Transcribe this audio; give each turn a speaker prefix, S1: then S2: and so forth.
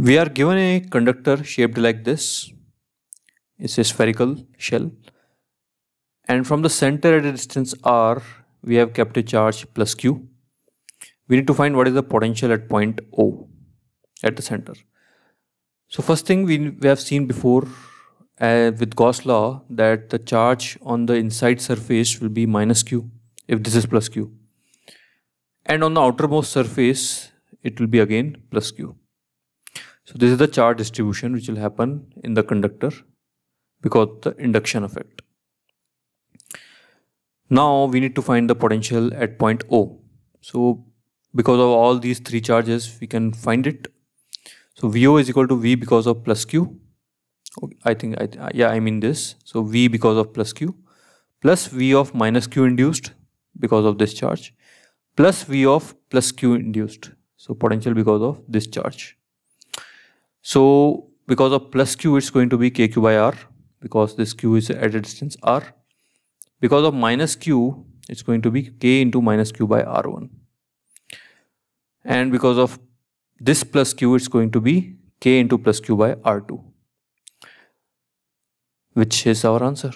S1: We are given a conductor shaped like this. It's a spherical shell. And from the center at a distance r, we have kept a charge plus q. We need to find what is the potential at point O at the center. So first thing we, we have seen before uh, with Gauss law that the charge on the inside surface will be minus q if this is plus q. And on the outermost surface, it will be again plus q. So this is the charge distribution which will happen in the conductor because of the induction effect. Now we need to find the potential at point O. So because of all these three charges, we can find it. So VO is equal to V because of plus Q. I think, I, yeah, I mean this. So V because of plus Q plus V of minus Q induced because of this charge plus V of plus Q induced. So potential because of this charge. So because of plus q, it's going to be kq by r because this q is at a distance r. Because of minus q, it's going to be k into minus q by r1. And because of this plus q, it's going to be k into plus q by r2, which is our answer.